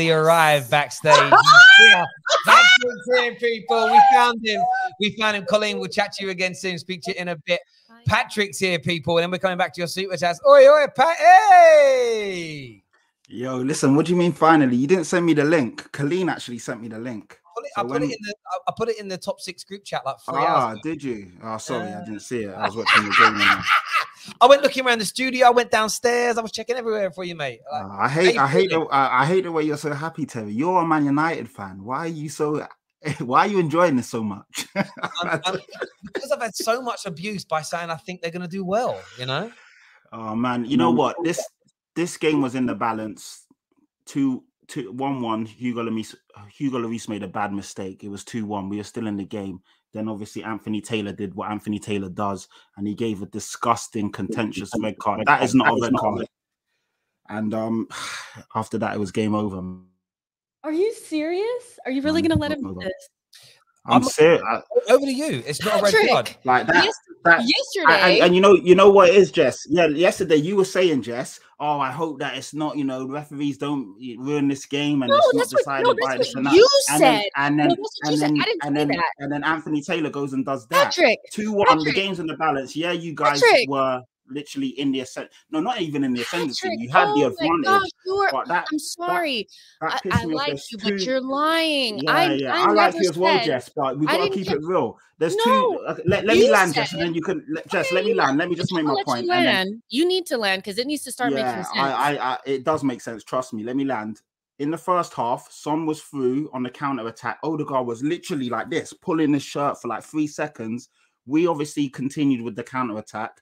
He arrived backstage. yeah, backstage here, people. We found him. We found him. Colleen, we'll chat to you again soon. Speak to you in a bit. Patrick's here, people. And then we're coming back to your super chats. Oi, oi, Pat. Hey! Yo, listen, what do you mean finally? You didn't send me the link. Colleen actually sent me the link. I Put it, so I put when... it in the I put it in the top six group chat like three ah, did you? Oh, sorry, uh... I didn't see it. I was watching the game. I went looking around the studio. I went downstairs. I was checking everywhere for you, mate. Like, uh, I hate, I hate, the, I, I hate the way you're so happy, Terry. You're a Man United fan. Why are you so? Why are you enjoying this so much? I'm, I'm, because I've had so much abuse by saying I think they're going to do well. You know. Oh man, you know what? This this game was in the balance. Two two one one. Hugo Lloris Hugo Lloris made a bad mistake. It was two one. We were still in the game. Then obviously Anthony Taylor did what Anthony Taylor does, and he gave a disgusting, contentious red card. That is not a red card. And um, after that, it was game over. Are you serious? Are you really going to let him do this? I'm, I'm serious. Over to you. It's not Patrick, a red card. Like that. Yes, that yesterday. And, and, you know, you know what is Jess. Yeah, yesterday you were saying, Jess. Oh, I hope that it's not. You know, referees don't ruin this game and no, it's not decided what, no, by this and that. You and said. Then, and then, no, and then, and then, and then Anthony Taylor goes and does that. Patrick. Two one. The game's in the balance. Yeah, you guys Patrick. were literally in the ascent. No, not even in the ascendancy. You had oh the advantage. Gosh, but that, I'm sorry. That, that I, I like you, two... but you're lying. Yeah, I, yeah. I, I like you as well, said... Jess. But we've gotta keep get... it real. There's no, two. Uh, let, let me land, Jess, and then you can. Let, Jess, okay, let me land. Let me just make my point. You, then... you need to land because it needs to start yeah, making sense. I, I, it does make sense. Trust me. Let me land. In the first half, Son was through on the counter attack. Odegaard was literally like this, pulling his shirt for like three seconds. We obviously continued with the counter attack.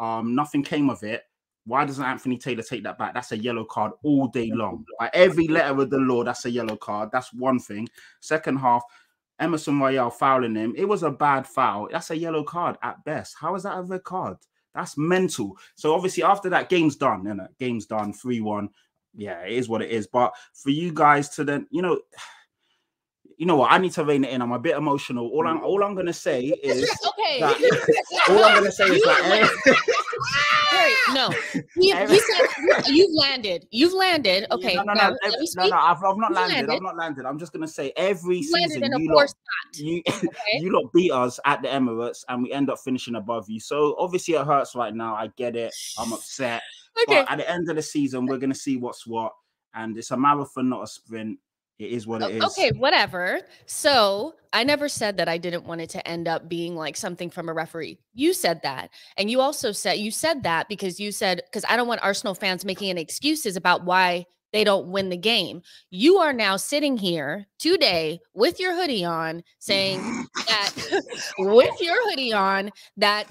Um, nothing came of it. Why doesn't Anthony Taylor take that back? That's a yellow card all day long. By every letter of the law, that's a yellow card. That's one thing. Second half, Emerson Royal fouling him. It was a bad foul. That's a yellow card at best. How is that a red card? That's mental. So obviously after that, game's done. You know, game's done. Three one. Yeah, it is what it is. But for you guys to then, you know you know what? I need to rein it in. I'm a bit emotional. All I'm all I'm gonna say is okay. That, all I'm gonna say is that. Eh? Harry, no, you, you said you've landed. You've landed. Okay, no, no, no, no, no, no I've, I've not landed. landed. I've not landed. I'm just gonna say every you season you lot, you, okay. you lot beat us at the Emirates, and we end up finishing above you. So obviously it hurts right now. I get it. I'm upset. Okay. But at the end of the season, we're gonna see what's what, and it's a marathon, not a sprint. It is what it is. Okay, whatever. So I never said that I didn't want it to end up being like something from a referee. You said that. And you also said you said that because you said, because I don't want Arsenal fans making any excuses about why they don't win the game. You are now sitting here today with your hoodie on saying that with your hoodie on that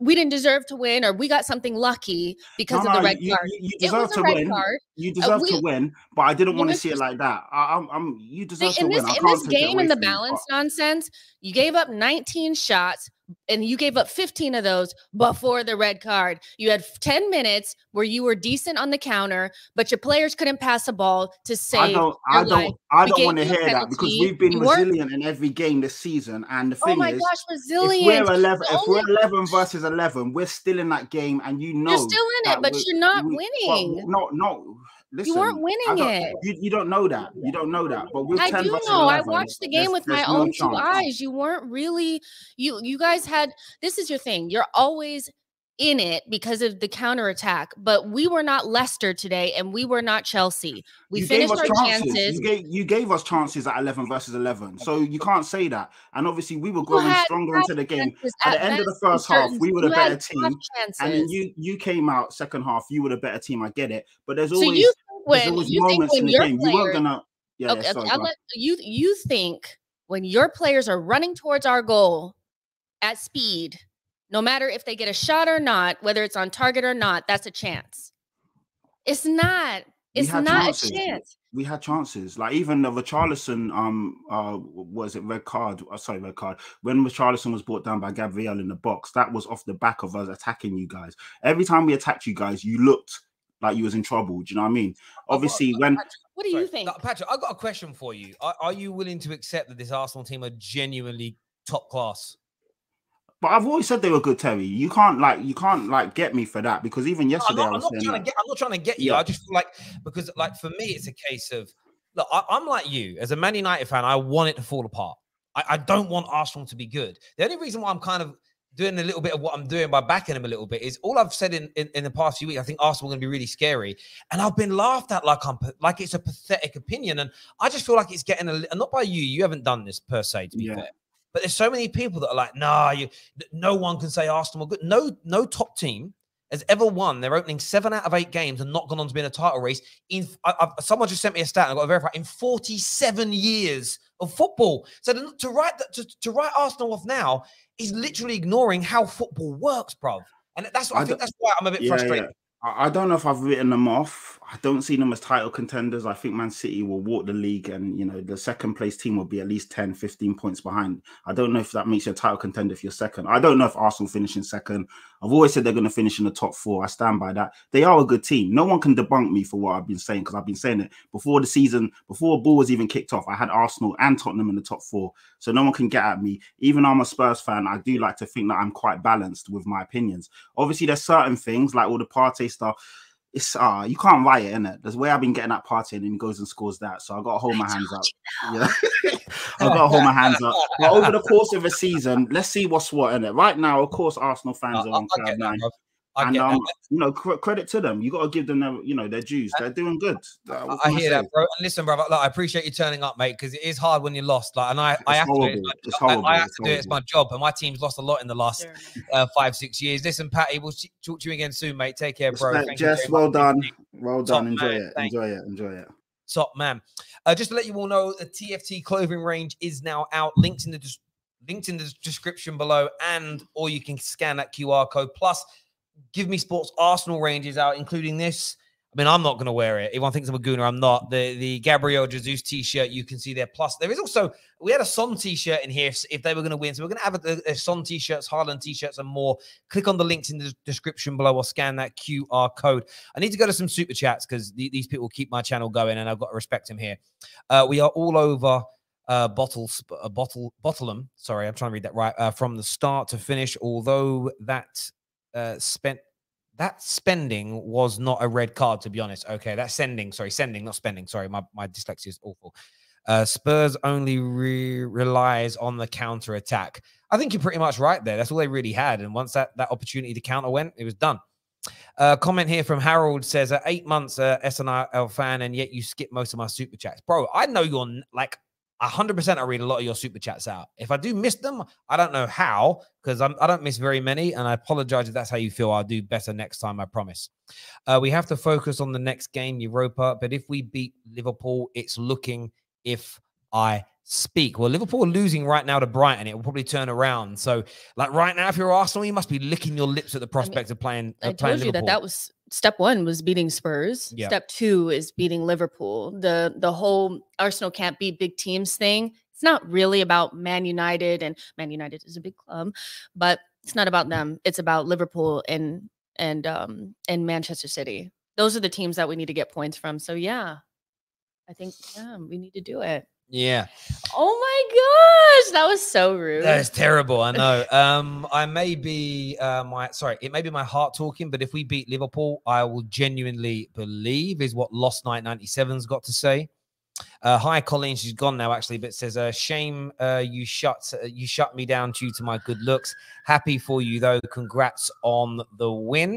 we didn't deserve to win or we got something lucky because no, of the red you, card. You, you deserve to win. Card. You uh, deserve uh, we, to win, but I didn't want to see it like that. I, am I'm, you deserve in to this, win. in this game, in the balance nonsense, you gave up 19 shots, and you gave up 15 of those before the red card. You had 10 minutes where you were decent on the counter, but your players couldn't pass a ball to save. I don't, I don't, I don't want to hear that because we've been you resilient in every game this season. And the oh thing oh my is, gosh, resilient. If we're 11, if we're 11 versus 11, we're still in that game, and you know, you're still in it, but you're not we, winning. Well, no, no. Listen, you weren't winning it. You, you, don't know that. You don't know that. But I do know. 11, I watched the game with my own two eyes. You weren't really. You you guys had. This is your thing. You're always in it because of the counterattack. But we were not Leicester today, and we were not Chelsea. We you finished our chances. chances. You, gave, you gave us chances at 11 versus 11. So you can't say that. And obviously, we were growing stronger into the game. At, at the end of the first half, we were a better team. And you you came out second half, you were a better team. I get it. But there's always, so you when, there's always moments in the game. Player, you gonna. Yeah, okay, sorry, let, you you think when your players are running towards our goal at speed no matter if they get a shot or not, whether it's on target or not, that's a chance. It's not. It's not chances. a chance. We had chances. Like even the Richarlison, um, uh, was it red card? Uh, sorry, red card. When Richarlison was brought down by Gabriel in the box, that was off the back of us attacking you guys. Every time we attacked you guys, you looked like you was in trouble. Do you know what I mean? Obviously, got, when what do you think, Patrick? I've got a question for you. Are, are you willing to accept that this Arsenal team are genuinely top class? But I've always said they were good, Terry. You can't like you can't like get me for that because even yesterday no, I'm, not, I was I'm not trying that. to get I'm not trying to get you. Yeah. I just feel like because like for me it's a case of look, I, am like you as a Man United fan. I want it to fall apart. I, I don't want Arsenal to be good. The only reason why I'm kind of doing a little bit of what I'm doing by backing him a little bit is all I've said in, in, in the past few weeks. I think Arsenal are going to be really scary, and I've been laughed at like I'm like it's a pathetic opinion, and I just feel like it's getting a not by you. You haven't done this per se, to be yeah. fair. But there's so many people that are like, nah, you, no one can say Arsenal good. No, no top team has ever won their opening seven out of eight games and not gone on to be in a title race. In I, I, someone just sent me a stat, and I got to verify in 47 years of football. So to, to write to, to write Arsenal off now is literally ignoring how football works, bro. And that's what I, I think. That's why I'm a bit yeah, frustrated. Yeah. I don't know if I've written them off. I don't see them as title contenders. I think Man City will walk the league and, you know, the second place team will be at least 10, 15 points behind. I don't know if that makes you a title contender if you're second. I don't know if Arsenal finish in second. I've always said they're going to finish in the top four. I stand by that. They are a good team. No one can debunk me for what I've been saying because I've been saying it before the season, before a ball was even kicked off. I had Arsenal and Tottenham in the top four. So no one can get at me. Even I'm a Spurs fan, I do like to think that I'm quite balanced with my opinions. Obviously, there's certain things like all the Partey stuff it's uh you can't write it in it. There's way I've been getting that Partey and he goes and scores that. So I gotta hold my hands up. Yeah. I gotta hold my hands up. But over the course of a season, let's see what's what in it. Right now, of course, Arsenal fans are on cloud nine. I and um, you know, cr- credit to them. You got to give them their, you know, their dues. They're doing good. Uh, I, hear that, bro. And listen, bro. Like, I appreciate you turning up, mate, because it is hard when you're lost. Like, and I, I have horrible. to do it. It's horrible. I, I have it's to do it. It's my job, and my team's lost a lot in the last uh, five, six years. Listen, Patty, we'll talk to you again soon, mate. Take care, bro. Respect, Jess, well done. Well done. Top Enjoy man. it. Thank Enjoy you. it. Enjoy it. Top man. Uh, just to let you all know, the TFT clothing range is now out. Links in the linked in the description below, and or you can scan that QR code. Plus Give Me Sports Arsenal ranges out, including this. I mean, I'm not going to wear it. Everyone thinks I'm a gooner. I'm not. The the Gabriel Jesus t-shirt you can see there. Plus, there is also we had a Son t-shirt in here if, if they were going to win. So we're going to have a, a Son t-shirts, Haaland t-shirts, and more. Click on the links in the description below or scan that QR code. I need to go to some super chats because the, these people keep my channel going, and I've got to respect them here. Uh, we are all over uh, bottles, uh, bottle, bottlem. Sorry, I'm trying to read that right. Uh, from the start to finish, although that uh, spent that spending was not a red card, to be honest. Okay, that's sending. Sorry, sending, not spending. Sorry, my, my dyslexia is awful. Uh, Spurs only re- relies on the counter attack. I think you're pretty much right there. That's all they really had. And once that, that opportunity to counter went, it was done. Uh, comment here from Harold says, uh, eight months uh, Arsenal fan, and yet you skip most of my super chats. Bro, I know you're like 100% I read a lot of your super chats out. If I do miss them, I don't know how because I don't miss very many. And I apologize if that's how you feel. I'll do better next time, I promise. Uh, we have to focus on the next game, Europa. But if we beat Liverpool, it's looking if I speak. Well, Liverpool are losing right now to Brighton. It will probably turn around. So, like right now, if you're Arsenal, you must be licking your lips at the prospect I mean, of playing. Uh, I told you that that was step one was beating Spurs. Yep. Step two is beating Liverpool. The the whole Arsenal can't beat big teams thing. It's not really about Man United, and Man United is a big club, but it's not about them. It's about Liverpool and and um and Manchester City. Those are the teams that we need to get points from. So yeah, I think yeah, we need to do it. Yeah. Oh my gosh, that was so rude. That is terrible. I know. Um, I may be uh, my sorry, it may be my heart talking, but if we beat Liverpool, I will genuinely believe is what Lost Night 97's got to say. Uh, hi, Colleen. She's gone now, actually, but says, uh, "Shame uh, you shut uh, you shut me down due to my good looks. Happy for you though. Congrats on the win."